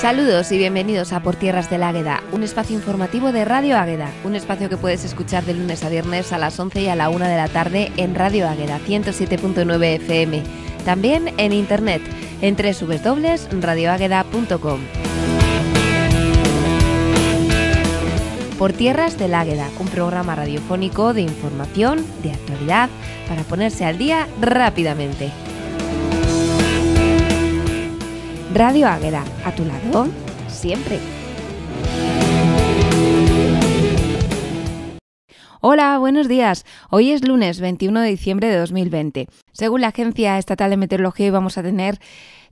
Saludos y bienvenidos a Por Tierras del Águeda, un espacio informativo de Radio Águeda, un espacio que puedes escuchar de lunes a viernes a las 11 y a la 1 de la tarde en Radio Águeda 107.9 FM, también en internet en www.radioágueda.com. Por Tierras del Águeda, un programa radiofónico de información, de actualidad, para ponerse al día rápidamente. Radio Águeda, a tu lado, siempre. Hola, buenos días. Hoy es lunes 21 de diciembre de 2020. Según la Agencia Estatal de Meteorología vamos a tener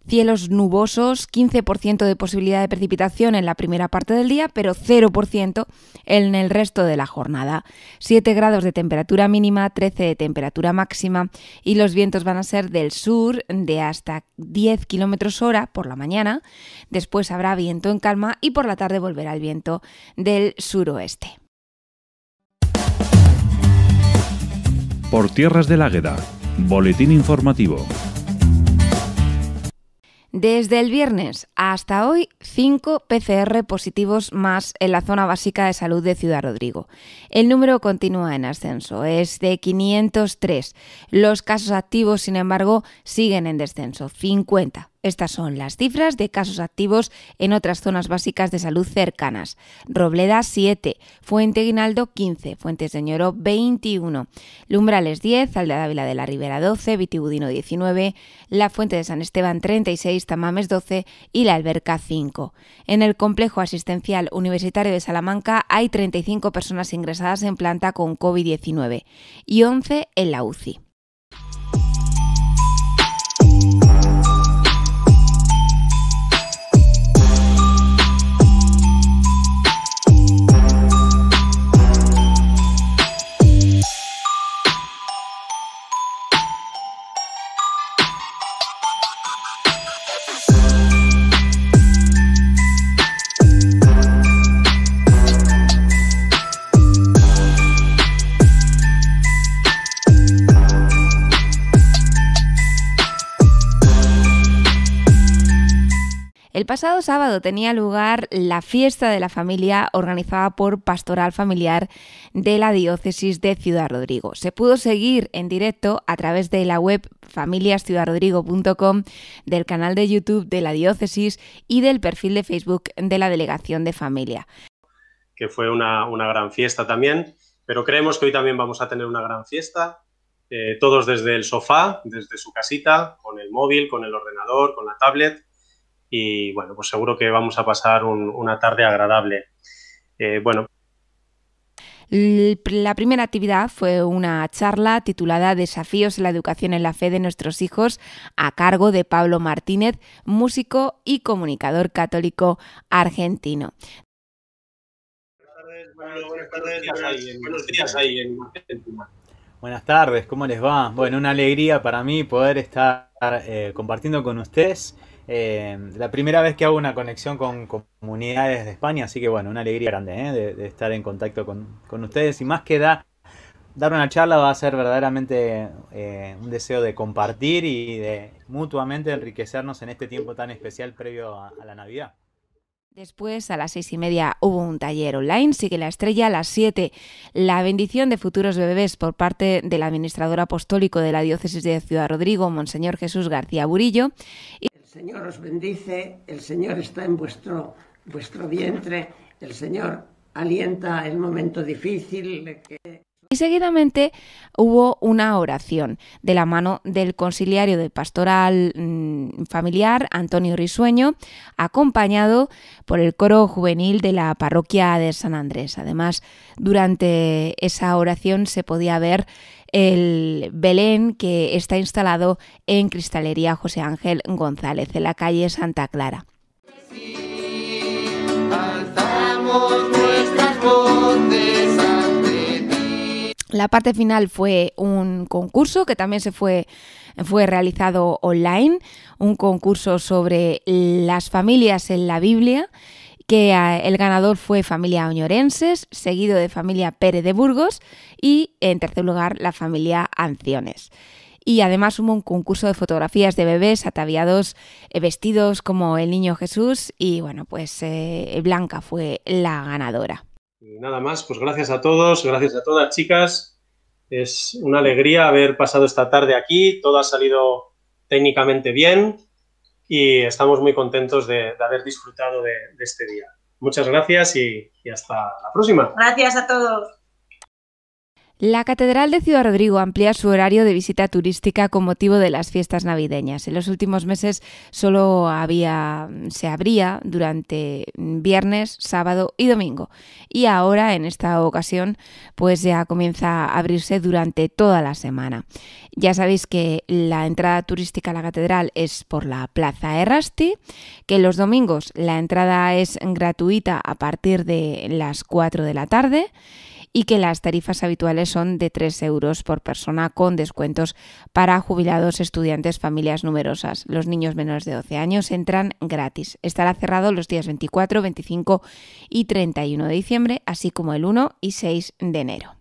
Cielos nubosos, 15% de posibilidad de precipitación en la primera parte del día, pero 0% en el resto de la jornada. 7 grados de temperatura mínima, 13 de temperatura máxima y los vientos van a ser del sur de hasta 10 kilómetros hora por la mañana. Después habrá viento en calma y por la tarde volverá el viento del suroeste. Por tierras del Águeda, boletín informativo. Desde el viernes hasta hoy, 5 PCR positivos más en la zona básica de salud de Ciudad Rodrigo. El número continúa en ascenso, es de 503. Los casos activos, sin embargo, siguen en descenso, 50. Estas son las cifras de casos activos en otras zonas básicas de salud cercanas. Robleda 7, Fuente Guinaldo 15, Fuentes de Ñoro 21, Lumbrales 10, Aldea Dávila de la Ribera 12, Vitibudino 19, La Fuente de San Esteban 36, Tamames 12 y La Alberca 5. En el complejo asistencial universitario de Salamanca hay 35 personas ingresadas en planta con COVID-19 y 11 en la UCI. El pasado sábado tenía lugar la fiesta de la familia organizada por Pastoral Familiar de la Diócesis de Ciudad Rodrigo. Se pudo seguir en directo a través de la web familiasciudadrodrigo.com, del canal de YouTube de la Diócesis y del perfil de Facebook de la Delegación de Familia. Que fue una, gran fiesta también, pero creemos que hoy también vamos a tener una gran fiesta. Eh, todos desde el sofá, desde su casita, con el móvil, con el ordenador, con la tablet y bueno, pues seguro que vamos a pasar una tarde agradable. Eh, bueno. La primera actividad fue una charla titulada Desafíos en la educación en la fe de nuestros hijos a cargo de Pablo Martínez, músico y comunicador católico argentino. Buenos días ahí en Argentina. Buenas tardes, ¿cómo les va? Bueno, una alegría para mí poder estar eh, compartiendo con ustedes eh, la primera vez que hago una conexión con comunidades de España, así que bueno, una alegría grande ¿eh? de, estar en contacto con, ustedes y más que da, dar una charla va a ser verdaderamente eh, un deseo de compartir y de mutuamente enriquecernos en este tiempo tan especial previo a, la Navidad. Después, a las seis y media, hubo un taller online. Sigue la estrella a las siete. La bendición de futuros bebés por parte del administrador apostólico de la diócesis de Ciudad Rodrigo, Monseñor Jesús García Burillo. Señor os bendice, el Señor está en vuestro, vuestro vientre, el Señor alienta el momento difícil. Y seguidamente hubo una oración de la mano del conciliario de pastoral mm, familiar Antonio Risueño, acompañado por el coro juvenil de la parroquia de San Andrés. Además, durante esa oración se podía ver el Belén que está instalado en Cristalería José Ángel González, en la calle Santa Clara. La parte final fue un concurso que también se fue, fue realizado online, un concurso sobre las familias en la Biblia que ah, el ganador fue familia Oñorenses, seguido de familia Pérez de Burgos y en tercer lugar la familia Anciones. y además hubo un concurso de fotografías de bebés ataviados, eh, vestidos como el niño Jesús y bueno, pues eh, Blanca fue la ganadora. nada más, pues gracias a todos, gracias a todas chicas. Es una alegría haber pasado esta tarde aquí, todo ha salido técnicamente bien y estamos muy contentos de, haber disfrutado de, este día. Muchas gracias y hasta la próxima. Gracias a todos. La Catedral de Ciudad Rodrigo amplía su horario de visita turística con motivo de las fiestas navideñas. En los últimos meses solo había, se abría durante viernes, sábado y domingo. Y ahora, en esta ocasión, pues ya comienza a abrirse durante toda la semana. Ya sabéis que la entrada turística a la catedral es por la Plaza Errasti, que los domingos la entrada es gratuita a partir de las 4 de la tarde y que las tarifas habituales son de 3 euros por persona con descuentos para jubilados, estudiantes, familias numerosas. Los niños menores de 12 años entran gratis. Estará cerrado los días 24, 25 y 31 de diciembre, así como el 1 y 6 de enero.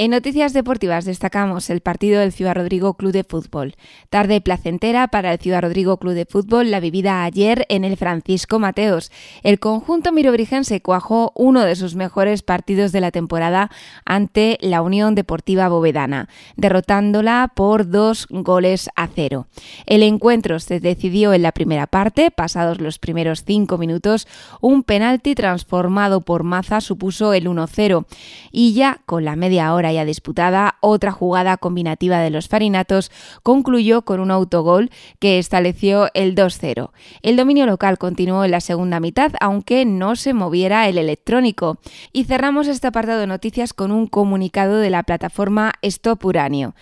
En noticias deportivas destacamos el partido del Ciudad Rodrigo Club de Fútbol. Tarde placentera para el Ciudad Rodrigo Club de Fútbol la vivida ayer en el Francisco Mateos. El conjunto mirobrigense cuajó uno de sus mejores partidos de la temporada ante la Unión Deportiva Bovedana, derrotándola por dos goles a cero. El encuentro se decidió en la primera parte, pasados los primeros cinco minutos, un penalti transformado por Maza supuso el 1-0 y ya con la media hora disputada, otra jugada combinativa de los farinatos concluyó con un autogol que estableció el 2-0. El dominio local continuó en la segunda mitad, aunque no se moviera el electrónico. Y cerramos este apartado de noticias con un comunicado de la plataforma Stop Uranio.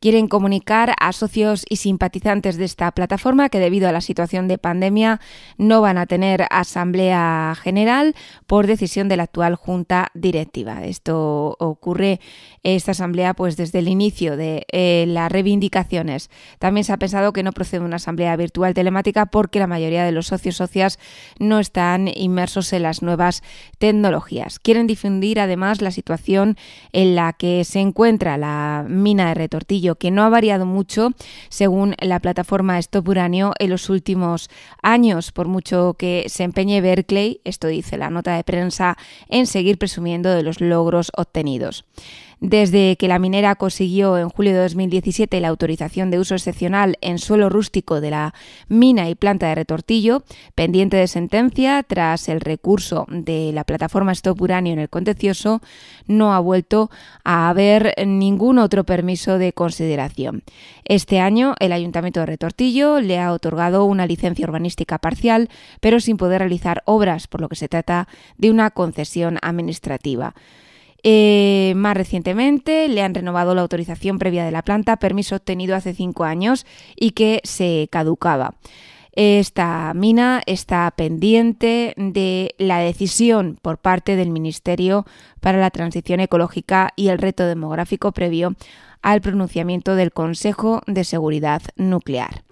Quieren comunicar a socios y simpatizantes de esta plataforma que debido a la situación de pandemia no van a tener asamblea general por decisión de la actual junta directiva. Esto ocurre esta asamblea pues desde el inicio de eh, las reivindicaciones. También se ha pensado que no procede una asamblea virtual telemática porque la mayoría de los socios socias no están inmersos en las nuevas tecnologías. Quieren difundir además la situación en la que se encuentra la mina de retortillo, que no ha variado mucho según la plataforma Stop Uranio en los últimos años, por mucho que se empeñe Berkeley, esto dice la nota de prensa, en seguir presumiendo de los logros obtenidos. Desde que la minera consiguió en julio de 2017 la autorización de uso excepcional en suelo rústico de la mina y planta de retortillo, pendiente de sentencia tras el recurso de la plataforma Stop Uranio en el contencioso, no ha vuelto a haber ningún otro permiso de consideración. Este año el Ayuntamiento de Retortillo le ha otorgado una licencia urbanística parcial, pero sin poder realizar obras, por lo que se trata de una concesión administrativa. Eh, más recientemente le han renovado la autorización previa de la planta, permiso obtenido hace cinco años y que se caducaba. Esta mina está pendiente de la decisión por parte del Ministerio para la Transición Ecológica y el Reto Demográfico previo al pronunciamiento del Consejo de Seguridad Nuclear.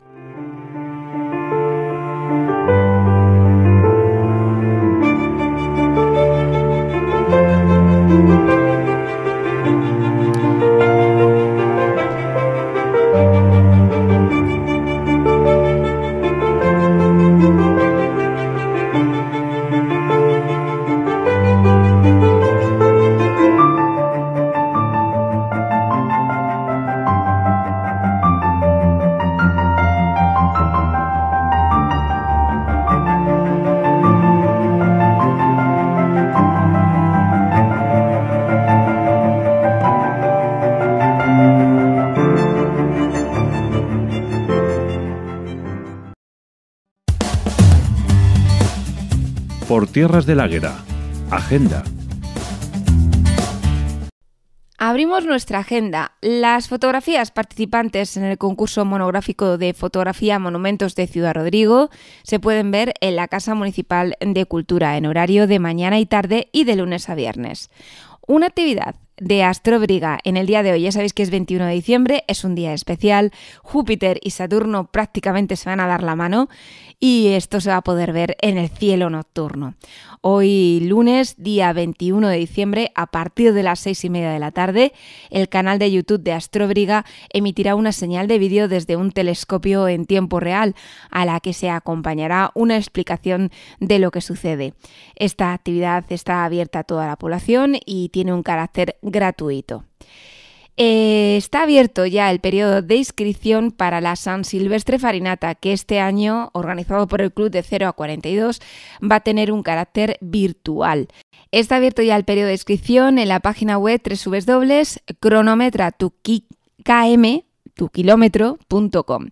Por Tierras del Águeda. Agenda. Abrimos nuestra agenda. Las fotografías participantes en el concurso monográfico de fotografía Monumentos de Ciudad Rodrigo se pueden ver en la Casa Municipal de Cultura en horario de mañana y tarde y de lunes a viernes. Una actividad de Astrobriga en el día de hoy. Ya sabéis que es 21 de diciembre, es un día especial. Júpiter y Saturno prácticamente se van a dar la mano y esto se va a poder ver en el cielo nocturno. Hoy lunes, día 21 de diciembre, a partir de las seis y media de la tarde, el canal de YouTube de Astrobriga emitirá una señal de vídeo desde un telescopio en tiempo real, a la que se acompañará una explicación de lo que sucede. Esta actividad está abierta a toda la población y tiene un carácter gratuito. Eh, está abierto ya el periodo de inscripción para la San Silvestre Farinata, que este año, organizado por el Club de 0 a 42, va a tener un carácter virtual. Está abierto ya el periodo de inscripción en la página web www.cronometratuKM.com.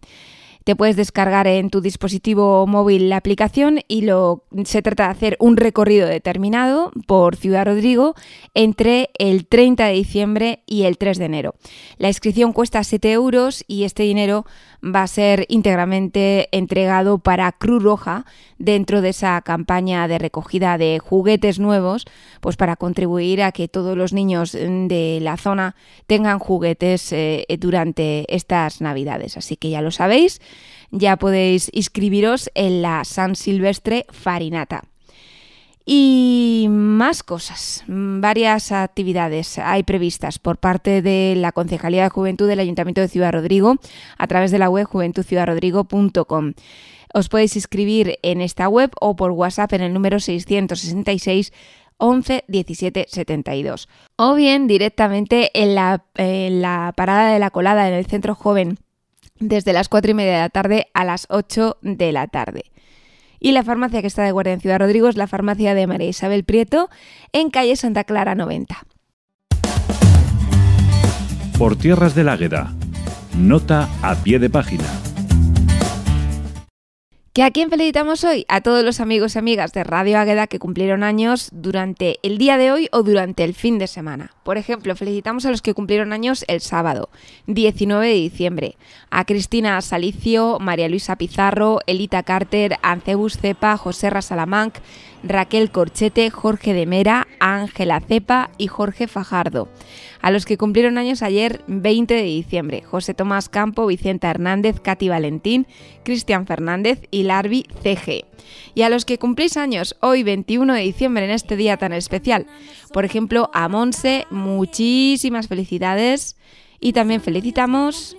Puedes descargar en tu dispositivo móvil la aplicación y lo, se trata de hacer un recorrido determinado por Ciudad Rodrigo entre el 30 de diciembre y el 3 de enero. La inscripción cuesta 7 euros y este dinero va a ser íntegramente entregado para Cruz Roja dentro de esa campaña de recogida de juguetes nuevos, pues para contribuir a que todos los niños de la zona tengan juguetes eh, durante estas Navidades. Así que ya lo sabéis, ya podéis inscribiros en la San Silvestre Farinata. Y más cosas, varias actividades hay previstas por parte de la Concejalía de Juventud del Ayuntamiento de Ciudad Rodrigo a través de la web juventudciudadrodrigo.com. Os podéis inscribir en esta web o por WhatsApp en el número 666 11 17 72 o bien directamente en la, en la parada de la colada en el centro joven desde las 4 y media de la tarde a las 8 de la tarde. Y la farmacia que está de guardia en Ciudad Rodrigo es la farmacia de María Isabel Prieto en calle Santa Clara 90. Por tierras del Águeda. Nota a pie de página. ¿Que a quién felicitamos hoy? A todos los amigos y amigas de Radio Águeda que cumplieron años durante el día de hoy o durante el fin de semana. Por ejemplo, felicitamos a los que cumplieron años el sábado, 19 de diciembre. A Cristina Salicio, María Luisa Pizarro, Elita Carter, Ancebus Cepa, José Rasalamanc, Raquel Corchete, Jorge de Mera, Ángela Cepa y Jorge Fajardo. A los que cumplieron años ayer 20 de diciembre, José Tomás Campo, Vicenta Hernández, Katy Valentín, Cristian Fernández y Larvi CG. Y a los que cumplís años hoy 21 de diciembre en este día tan especial, por ejemplo a Monse, muchísimas felicidades y también felicitamos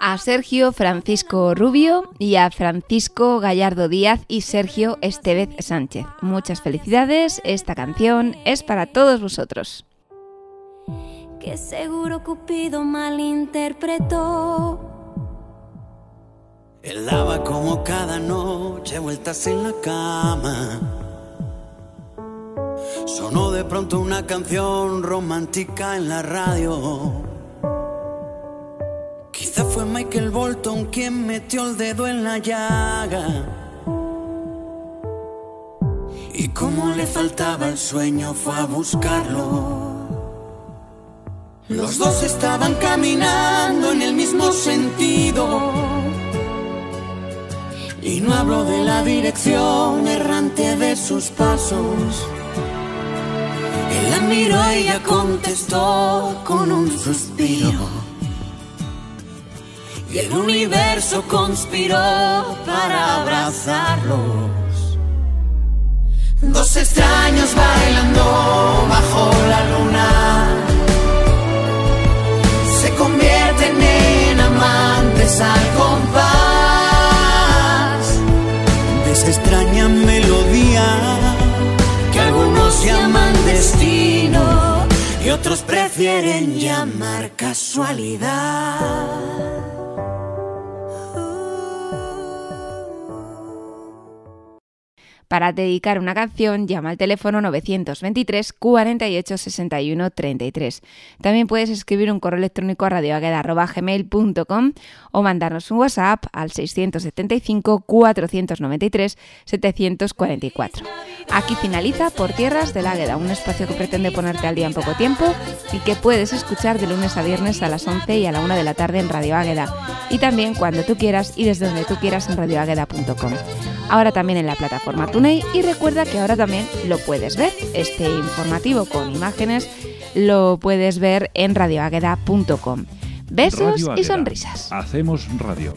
a Sergio Francisco Rubio y a Francisco Gallardo Díaz y Sergio Estevez Sánchez. Muchas felicidades, esta canción es para todos vosotros. Que seguro Cupido malinterpretó. Él daba como cada noche vueltas en la cama. Sonó de pronto una canción romántica en la radio Quizá fue Michael Bolton quien metió el dedo en la llaga. Y como le faltaba el sueño fue a buscarlo. Los dos estaban caminando en el mismo sentido. Y no hablo de la dirección errante de sus pasos. Él la miró y ella contestó con un suspiro y el universo conspiró para abrazarlos. Dos extraños bailando bajo la luna convierten en amantes al compás de esa extraña melodía que algunos llaman destino y otros prefieren llamar casualidad. Para dedicar una canción, llama al teléfono 923 48 61 33. También puedes escribir un correo electrónico a radioagueda.gmail.com o mandarnos un WhatsApp al 675 493 744. Aquí finaliza Por Tierras del Águeda, un espacio que pretende ponerte al día en poco tiempo y que puedes escuchar de lunes a viernes a las 11 y a la 1 de la tarde en Radio Águeda y también cuando tú quieras y desde donde tú quieras en radioagueda.com. ahora también en la plataforma Tunei y recuerda que ahora también lo puedes ver. Este informativo con imágenes lo puedes ver en radioagueda.com. Besos y sonrisas. Hacemos radio.